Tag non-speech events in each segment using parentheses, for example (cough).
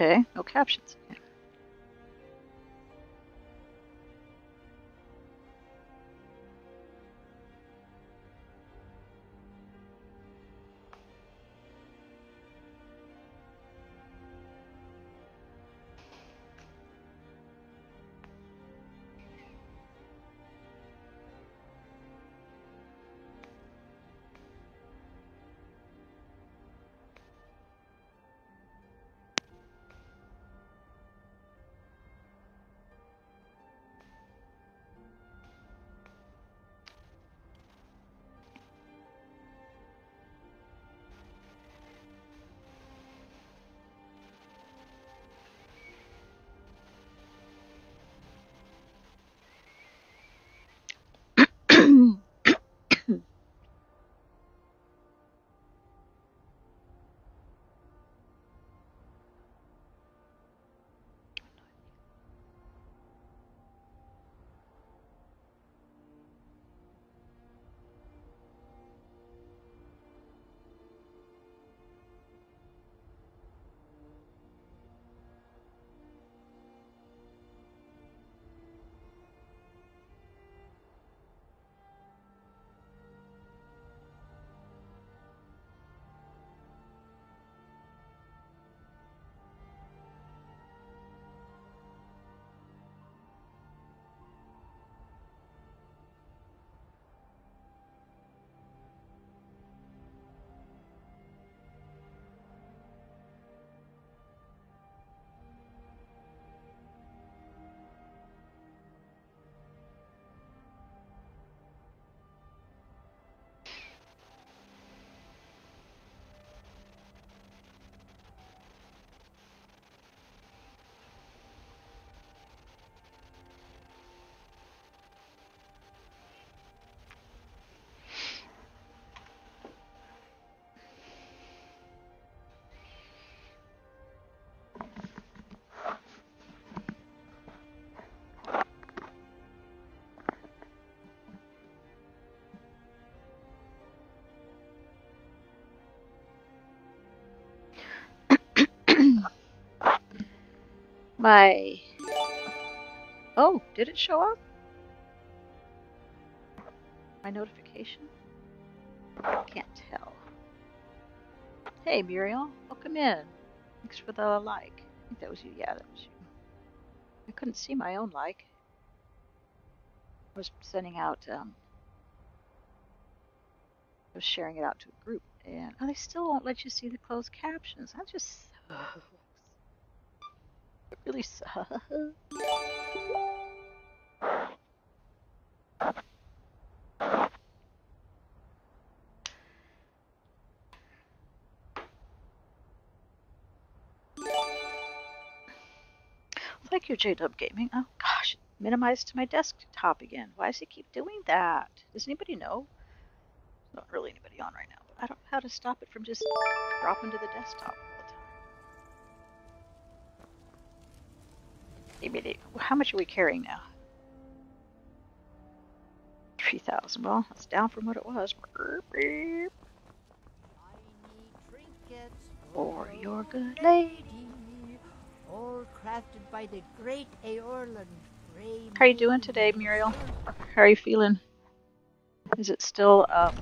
Okay, no captions. My. Oh, did it show up? My notification? Can't tell. Hey, Muriel, welcome in. Thanks for the like. I think that was you. Yeah, that was you. I couldn't see my own like. I was sending out, um, I was sharing it out to a group, and oh, they still won't let you see the closed captions. I'm just. Really sucks. Thank you, JW Gaming. Oh gosh, minimized to my desktop again. Why does it keep doing that? Does anybody know? Not really anybody on right now, I don't know how to stop it from just dropping to the desktop how much are we carrying now? 3,000. Well, that's down from what it was. For your good lady all crafted by the great Eorlund. How are you doing today, Muriel? How are you feeling? Is it still um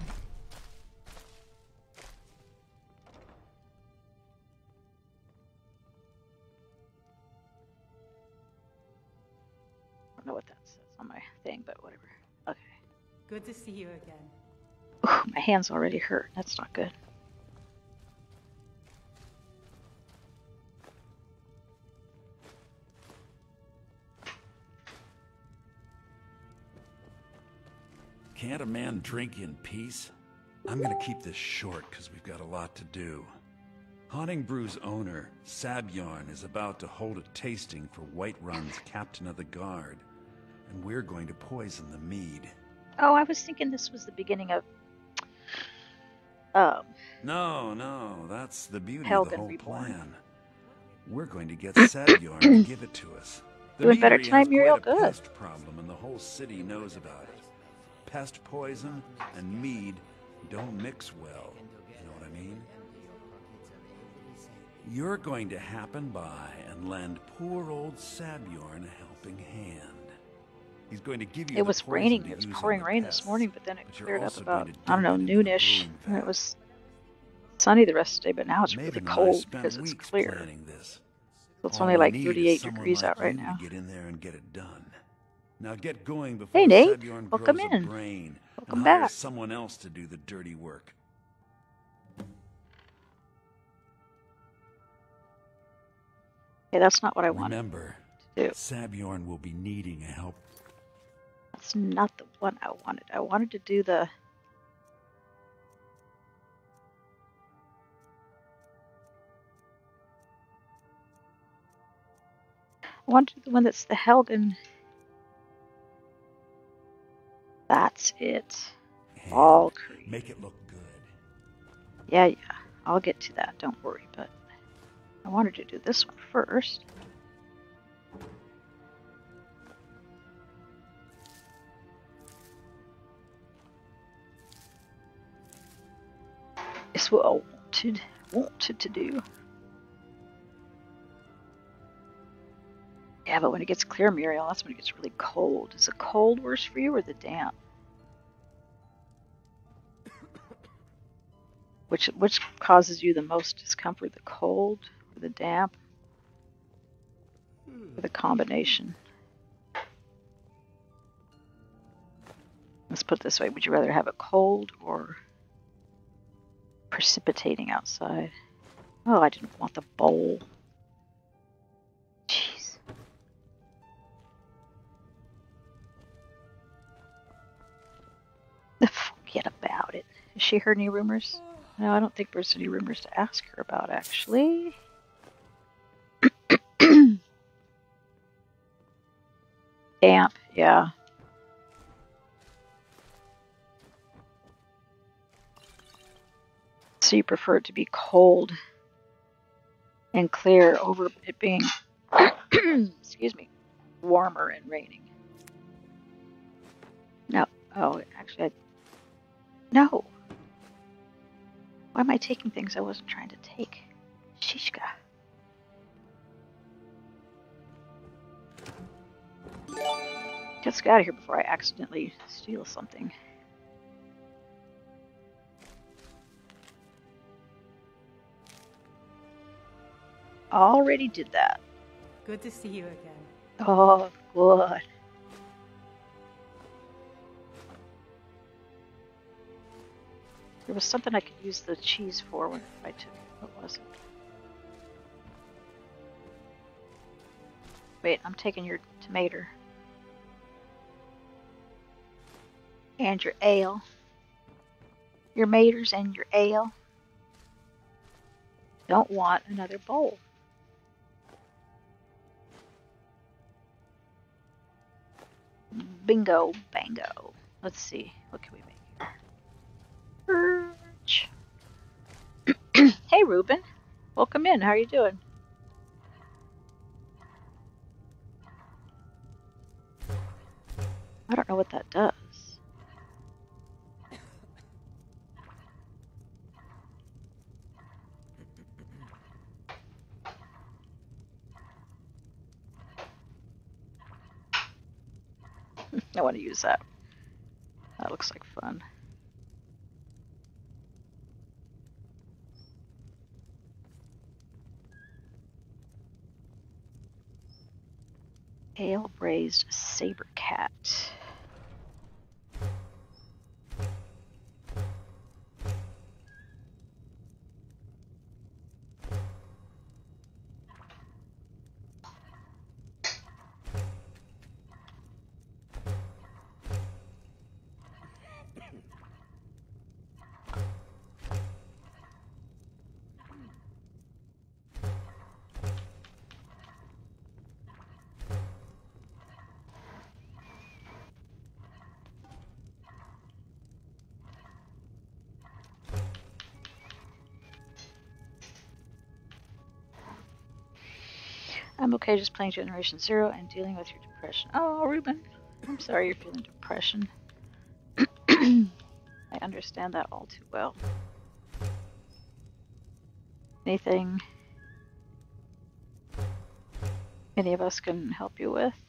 Good to see you again. Ooh, my hand's already hurt. That's not good. Can't a man drink in peace? I'm gonna keep this short because we've got a lot to do. Honningbrew's owner, Sabjorn, is about to hold a tasting for Whiterun's Captain of the Guard, and we're going to poison the mead. Oh, I was thinking this was the beginning of um No, no, that's the beauty of the whole Reborn. plan. We're going to get (coughs) Sabjorn and give it to us. The Doing better tonight, Muriel? a Good. pest problem, and the whole city knows about it. Pest poison and mead don't mix well. You know what I mean? You're going to happen by and lend poor old Sabjorn a helping hand. He's going to give you It was raining. It was pouring rain this morning, but then it cleared up about, I don't know, dump it into the noonish. And it was sunny the rest of the day, but now it's Maven really cold because it's clear. this. So it's All only like 38 degrees like out right now. Get in there and get it done. Now get going before Hey, Nate. Welcome in. brain Welcome back. someone else to do the dirty work. Okay, that's not what I wanted Remember, to do. Sabjorn will be needing a help. That's not the one I wanted. I wanted to do the. I wanted to do the one that's the Helgen. That's it. All. Make it look good. Yeah, yeah. I'll get to that. Don't worry. But I wanted to do this one first. It's what I wanted wanted to do. Yeah, but when it gets clear, Muriel, that's when it gets really cold. Is the cold worse for you or the damp? (coughs) Which which causes you the most discomfort, the cold or the damp? Or the combination? Let's put it this way, would you rather have it cold or precipitating outside? Oh, I didn't want the bowl. Jeez. (laughs) Forget about it. Has she heard any rumors? No, I don't think there's any rumors to ask her about, actually. (clears throat) Damp, yeah. So you prefer it to be cold and clear over it being, (clears throat) excuse me, warmer and raining. No, oh, actually, I, no. Why am I taking things I wasn't trying to take? Shishka. Let's get out of here before I accidentally steal something. Already did that. Good to see you again. Oh, good. There was something I could use the cheese for when I took it. What was it? Wait, I'm taking your tomato. And your ale. Your maters and your ale. Don't want another bowl. Bingo, bango. Let's see. What can we make (clears throat) hey, Ruben. Welcome in. How are you doing? I don't know what that does. (laughs) I want to use that. That looks like fun. Ale braised saber cat. I'm okay just playing Generation Zero and dealing with your depression. Oh, Ruben, I'm sorry you're feeling depression. (clears throat) I understand that all too well. Anything any of us can help you with?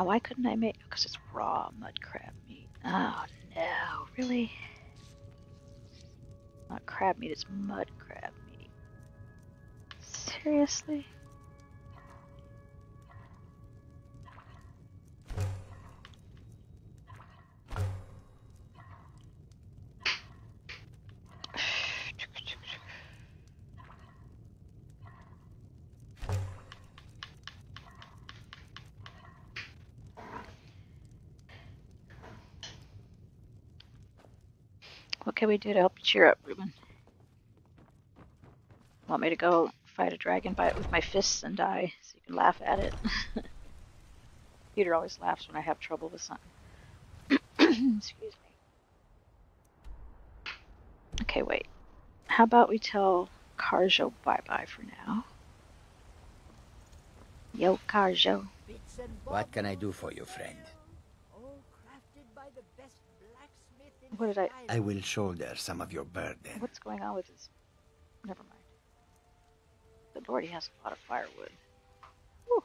Now, why couldn't I make? Because it's raw mud crab meat. Oh no, really? Not crab meat, it's mud crab meat. Seriously? What can we do to help you cheer up, Ruben? Want me to go fight a dragon bite with my fists and die so you can laugh at it? (laughs) Peter always laughs when I have trouble with something. (clears throat) Excuse me. Okay, wait. How about we tell Kharjo bye bye for now? Yo, Kharjo. What can I do for you, friend? all crafted by the best blacksmith in What did I- I will shoulder some of your burden. What's going on with this? Never mind. The lord, he has a lot of firewood. Whew.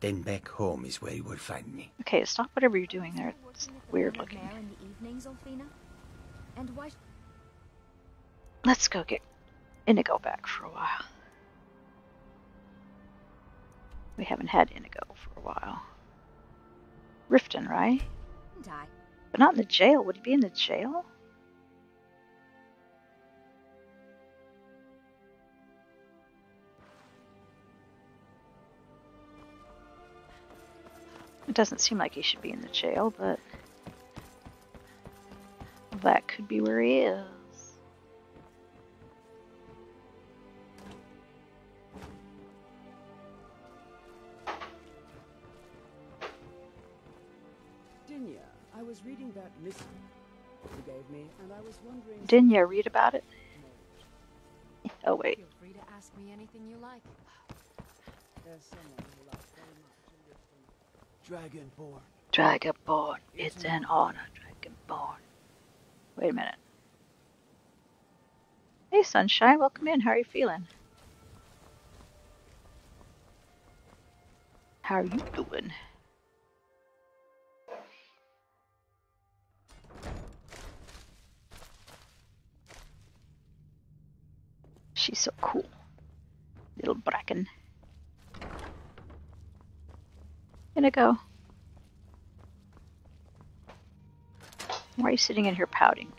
Then back home is where you will find me. Okay, stop whatever you're doing there. It's Working at the weird looking. Mare in the evenings, Alfina? And why? Let's go get Inigo back for a while. We haven't had Inigo for a while. Riften, right? I. But not in the jail. Would he be in the jail? It doesn't seem like he should be in the jail, but that could be where he is. Reading mystery you gave me, and I was wondering. Didn't you read about it? Oh, wait. Feel free to ask me anything you like. There's someone who likes very much in Dragonborn. Dragonborn, it's an honor, Dragonborn. Wait a minute. Hey, Sunshine, welcome in. How are you feeling? How are you doing? Gonna go. Why are you sitting in here pouting?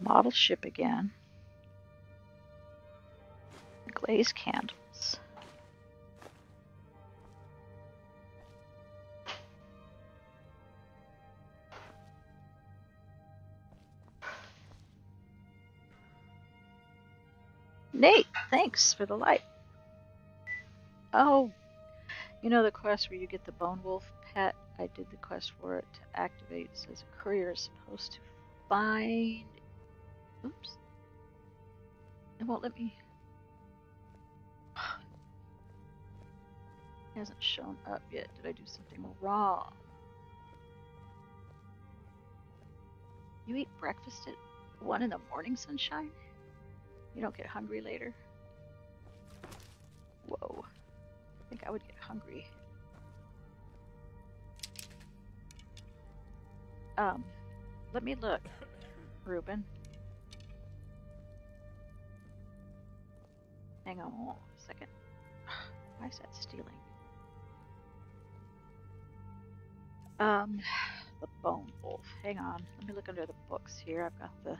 Model ship again. Glazed candles. Thanks for the light. Oh, you know the quest where you get the bone wolf pet? I did the quest for it to activate. It says a courier is supposed to find. Oops. It won't let me. (sighs) It hasn't shown up yet. Did I do something wrong? You eat breakfast at one in the morning, sunshine? You don't get hungry later? Whoa. I think I would get hungry. Um, let me look, Reuben. Hang on a second. Why is that stealing? Um, the bone wolf. Hang on. Let me look under the books here. I've got the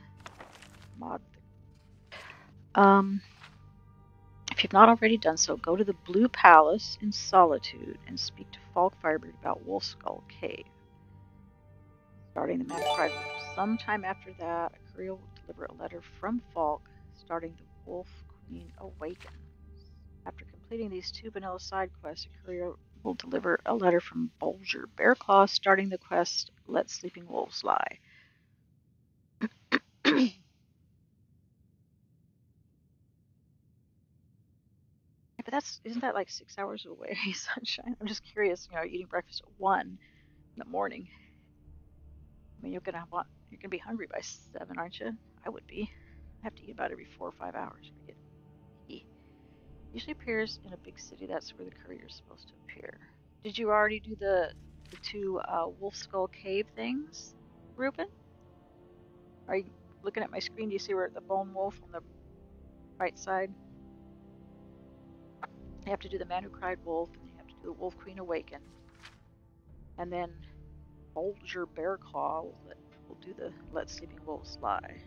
mod. Um, if you've not already done so, go to the Blue Palace in Solitude and speak to Falk Firebeard about Wolf Skull Cave. starting the Magpie. Sometime after that, a courier will deliver a letter from Falk, starting the Wolf Queen Awakens. After completing these two vanilla side quests, a courier will deliver a letter from Bulger Bearclaw, starting the quest Let Sleeping Wolves Lie. Yeah, but that's isn't that like six hours away, (laughs) sunshine? I'm just curious. You know, eating breakfast at one in the morning. I mean, you're gonna want you're gonna be hungry by seven, aren't you? I would be. I have to eat about every four or five hours. Usually appears in a big city. That's where the courier's supposed to appear. Did you already do the the two uh, Wolf Skull Cave things, Ruben? Are you looking at my screen? Do you see where the bone wolf on the right side? You have to do the Man Who Cried Wolf, and you have to do the Wolf Queen Awaken, and then Bulger Bearclaw will, let, will do the Let Sleeping Wolves Lie.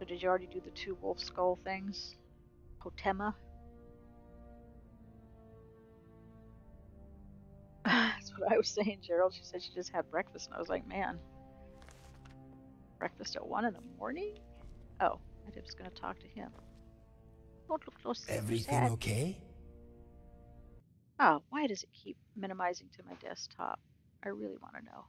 So did you already do the two wolf skull things? Potema? (sighs) That's what I was saying, Gerald. She said she just had breakfast, and I was like, man, breakfast at one in the morning? Oh, I was going to talk to him. Don't look so sad. Everything okay? Oh, why does it keep minimizing to my desktop? I really want to know.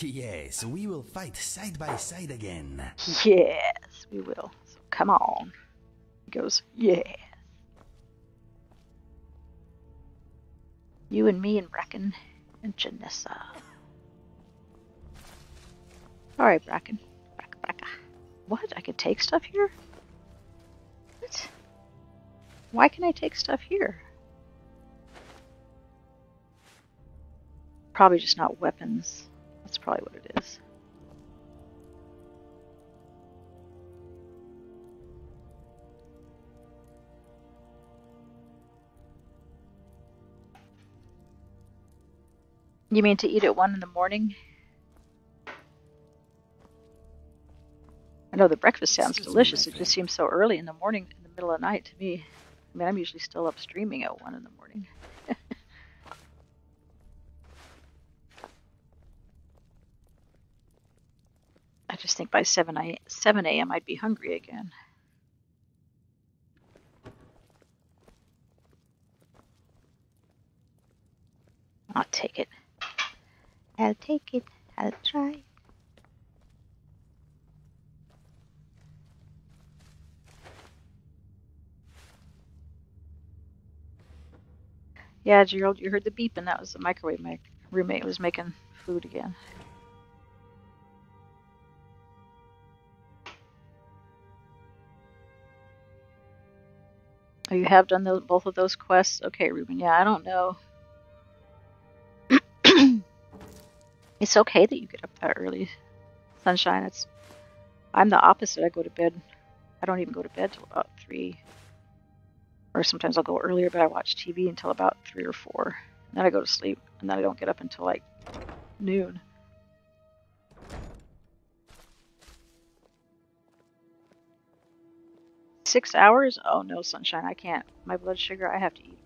Yes, we will fight side by side again. Yes, we will. So come on. He goes, yes. You and me and Bracken and Janessa. Alright, Bracken. Bracka. What? I could take stuff here? What? Why can I take stuff here? Probably just not weapons. That's probably what it is. You mean to eat at one in the morning? I know the breakfast sounds delicious. It just seems so early in the morning, in the middle of the night to me. I mean, I'm usually still up streaming at one in the morning. (laughs) I just think by 7 a 7 a.m. I'd be hungry again. I'll take it. I'll take it. I'll try. Yeah, Gerald, you heard the beep, and that was the microwave. My roommate was making food again. Oh, you have done both of those quests? Okay, Ruben. Yeah, I don't know. It's okay that you get up that early, Sunshine. It's I'm the opposite. I go to bed. I don't even go to bed till about three, or sometimes I'll go earlier. But I watch TV until about three or four. Then I go to sleep, and then I don't get up until like noon. Six hours? Oh no, sunshine. I can't. My blood sugar. I have to eat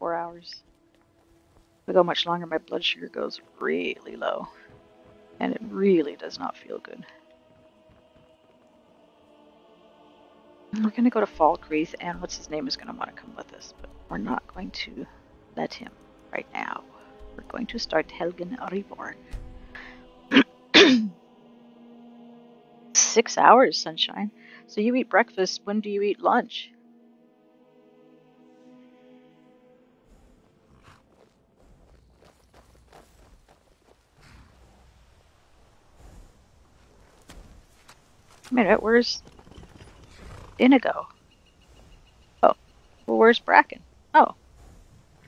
four hours. I go much longer, my blood sugar goes really low, and it really does not feel good. We're gonna go to Falkreath, and what's his name is gonna want to come with us, but we're not going to let him right now. We're going to start Helgen Reborn. (clears throat) Six hours, sunshine. So you eat breakfast. When do you eat lunch? Minute, where's Inigo? Oh, well, where's Bracken? Oh,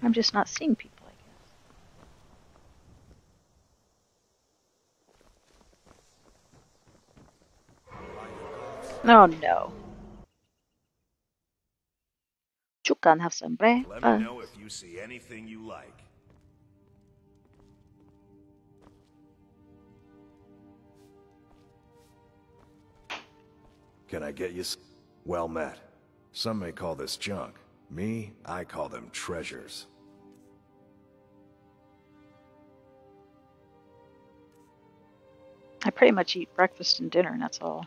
I'm just not seeing people, I guess. Oh no. You can have some Let me know if you see anything you like. Can I get you Well met. Some may call this junk. Me, I call them treasures. I pretty much eat breakfast and dinner, and that's all.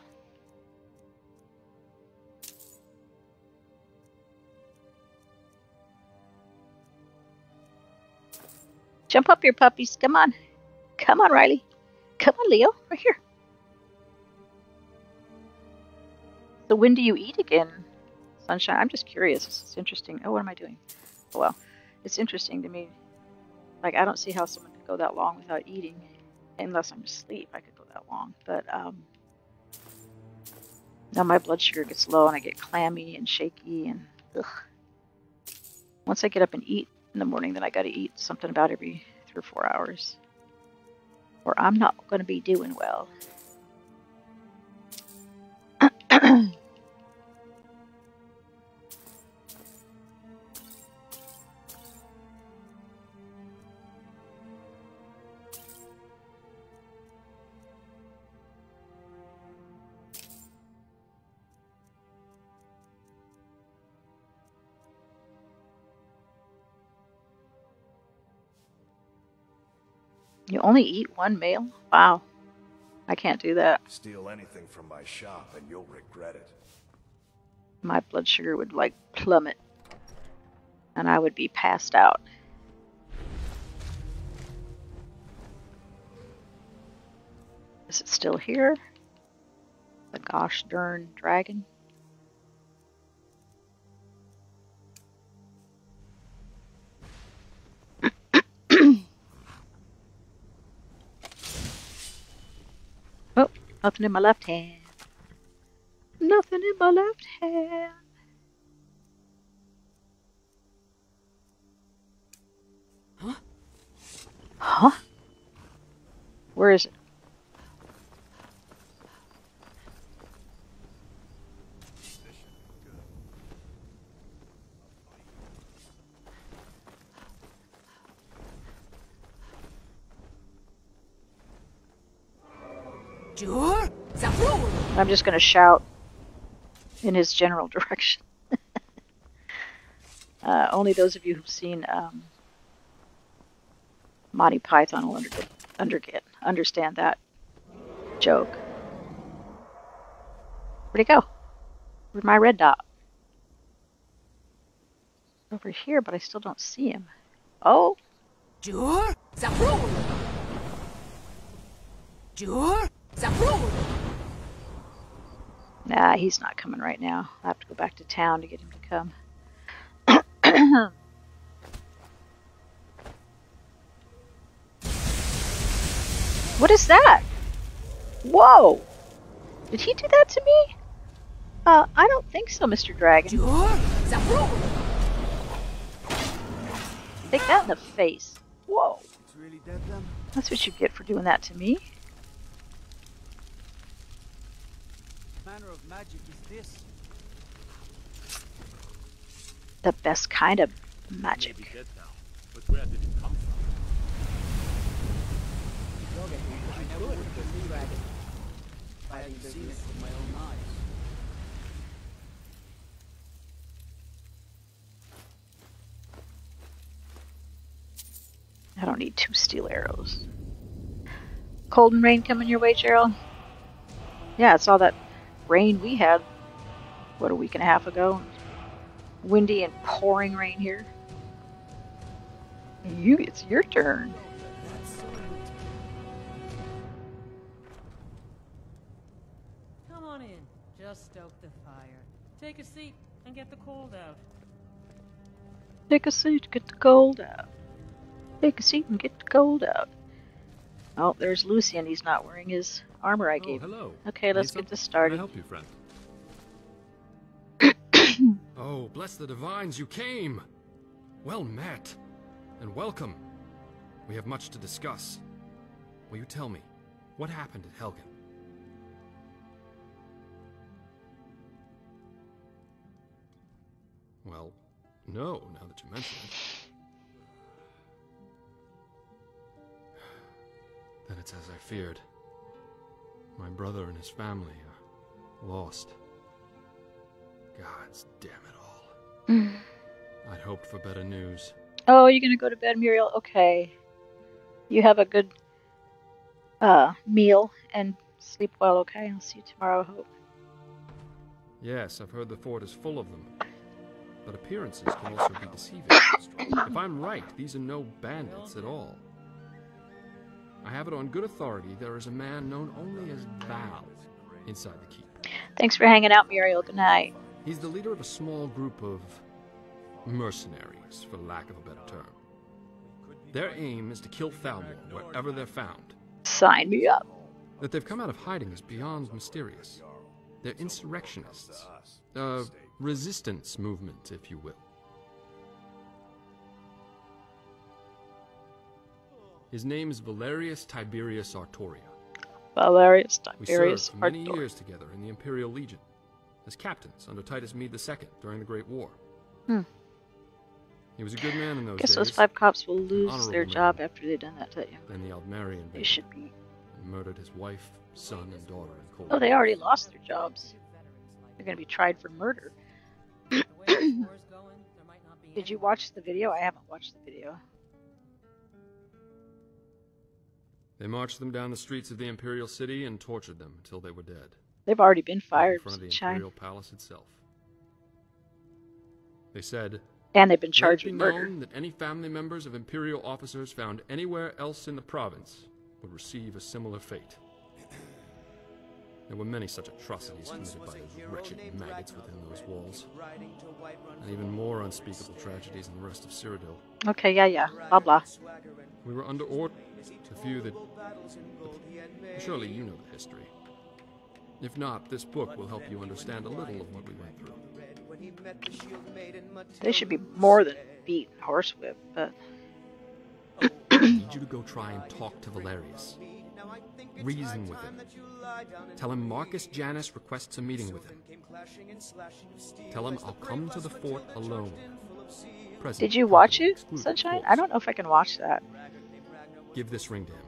Jump up here, puppies. Come on. Come on, Riley. Come on, Leo. Right here. So when do you eat again, Sunshine? I'm just curious. Is interesting. Oh, what am I doing? Oh, well, it's interesting to me. Like, I don't see how someone could go that long without eating. Unless I'm asleep, I could go that long. But, um, now my blood sugar gets low and I get clammy and shaky and ugh. Once I get up and eat in the morning, then I got to eat something about every three or four hours. Or I'm not going to be doing well. Only eat one meal? Wow. I can't do that. Steal anything from my shop and you'll regret it. My blood sugar would like plummet. And I would be passed out. Is it still here? The gosh darn dragon? Nothing in my left hand. Nothing in my left hand. Huh? Huh? Where is it? I'm just going to shout in his general (laughs) direction. uh, only those of you who've seen um, Monty Python will underget, underget, understand that joke. Where'd he go? Where'd my red dot? Over here, but I still don't see him. Oh, Jur? Zabrul! Nah, he's not coming right now. I have to go back to town to get him to come. (clears throat) what is that? Whoa! Did he do that to me? Uh, I don't think so, Mr. Dragon. Take that in the face. Whoa! That's what you get for doing that to me. Manner of magic is this? The best kind of magic. Now, but where did it come from? I never would have believed it. I hadn't seen it with my own eyes. I don't need two steel arrows. Cold and rain coming your way, Gerald? Yeah, it's all that rain we had, what, a week and a half ago? Windy and pouring rain here. You, it's your turn. Come on in. Just stoke the fire. Take a seat and get the cold out. Take a seat, get the cold out. Take a seat and get the cold out. Oh, there's Lucian. He's not wearing his armor I Oh, gave him. hello. Okay, Need let's get this started. help you, friend? (coughs) oh, bless the divines, you came! Well met, and welcome. We have much to discuss. Will you tell me, what happened at Helgen? Well, no, now that you mention it. (sighs) Then it's as I feared. My brother and his family are lost. Gods damn it all. Mm. I'd hoped for better news. Oh, you're gonna go to bed, Muriel? Okay. You have a good uh meal and sleep well, okay? I'll see you tomorrow, I hope. Yes, I've heard the fort is full of them. But appearances can also be deceiving. if I'm right, these are no bandits at all. I have it on good authority there is a man known only as Val inside the keep. Thanks for hanging out, Muriel. Good night. He's the leader of a small group of mercenaries, for lack of a better term. Their aim is to kill Thalmor wherever they're found. Sign me up. That they've come out of hiding is beyond mysterious. They're insurrectionists. A resistance movement, if you will. His name is Valerius Tiberius Artoria. Valerius We served for many Artor. years together in the Imperial Legion as captains under Titus Mede II during the Great War. Hmm. He was a good man in those Guess days. those five cops will lose Honorable their man. job after they've done that to you. Then the Aldmeri They should be. and murdered his wife, son, and daughter in cold Oh, they already lost their jobs. They're gonna be tried for murder. (coughs) (coughs) Did you watch the video? I haven't watched the video. They marched them down the streets of the Imperial City and tortured them until they were dead. They've already been fired in front of the Sunshine. Imperial Palace itself. They said, And they've been "Let it charged be with murder. known that any family members of Imperial officers found anywhere else in the province would receive a similar fate." There were many such atrocities committed by those wretched maggots within those walls, and even more unspeakable tragedies in the rest of Cyrodiil. Okay, yeah, yeah. Blah blah. We were under order. The few that. Surely you know the history. If not, this book will help you understand a little of what we went through. They should be more than beat horsewhip, but I need you to go try and talk to Valerius. Reason with him. Tell him Marcus Janus requests a meeting with him. Tell him I'll come to the fort alone. Present did you watch company it, Sunshine? I don't know if I can watch that. Give this ring to him.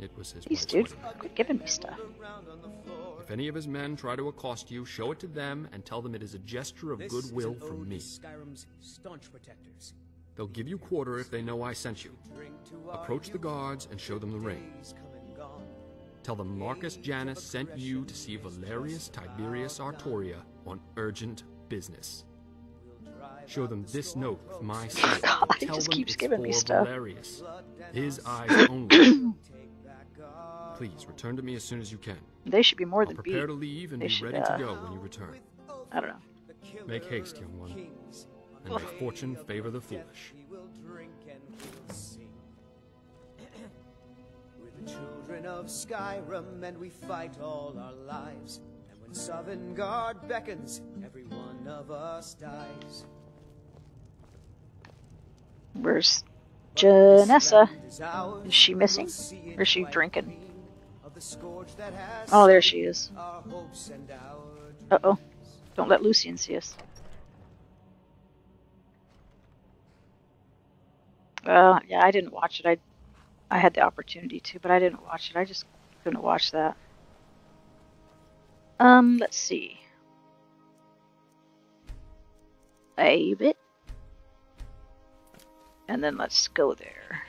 It was his Jeez, wife's dude, wedding ring. quit giving me stuff. If any of his men try to accost you, show it to them and tell them it is a gesture of goodwill from me. Skyrim's staunch protectors. They'll give you quarter if they know I sent you. Approach the guards and show them the ring. Tell them Marcus Janus sent you to see Valerius Tiberius Artoria on urgent business. Show them this note with my (laughs) seal. God, he tell just keeps giving me stuff. Valerius. His eyes only. Please return to me as soon as you can. They should be more I'll than beat. to leave and They be should, ready uh, to go when you return. I don't know. Make haste, young one, and may fortune favor the foolish. (clears throat) We're the children of Skyrim, and we fight all our lives. And when Sovngarde beckons, every one of us dies. Where's Janessa? Is she missing? we'll see it Or is she drinking? clean Of the scourge that has Oh, there she is. our hopes and our Uh oh. Don't let Lucian see us. Uh, yeah, I didn't watch it. I, I had the opportunity to, but I didn't watch it. I just couldn't watch that. Um, let's see. Save it. And then let's go there.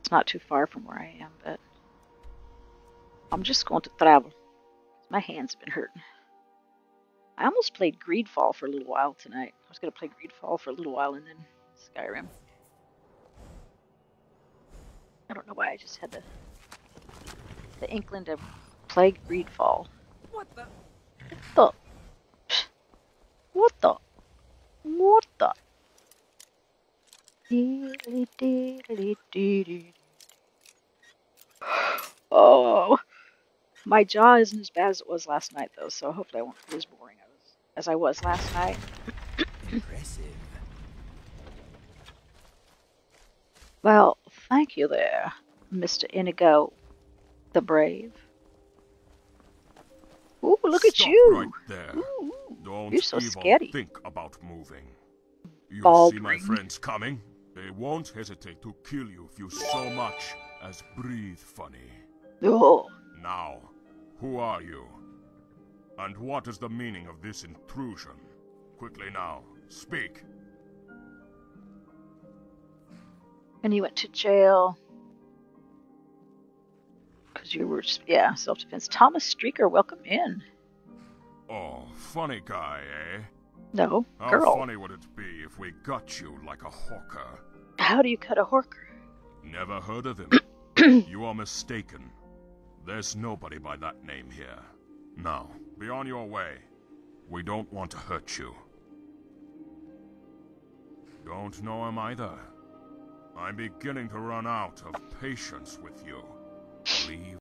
It's not too far from where I am, but I'm just going to travel. My hand's been hurting. I almost played Greedfall for a little while tonight. I was going to play Greedfall for a little while and then Skyrim. I don't know why I just had the the inkling to play Greedfall. What the? What the? What the? What the? Diddly diddly diddly. Oh, my jaw isn't as bad as it was last night, though. So hopefully I won't be as boring as, as I was last night. Impressive. Well, thank you there, Mr. Inigo the Brave. Ooh, look at Stop you! right there. Ooh, Don't you're so even scary. think about moving. You Bald see my friends coming? They won't hesitate to kill you if you so much as breathe funny. Oh. Now, who are you? And what is the meaning of this intrusion? Quickly now, speak. And you went to jail. Because you were, yeah, self defense. Thomas Streaker, welcome in. Oh, funny guy, eh? No, How girl. funny would it be if we got you like a hawker? How do you cut a hawker? Never heard of him. (clears throat) you are mistaken. There's nobody by that name here. Now, be on your way. We don't want to hurt you. Don't know him either. I'm beginning to run out of patience with you. Leave